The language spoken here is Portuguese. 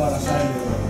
para sair.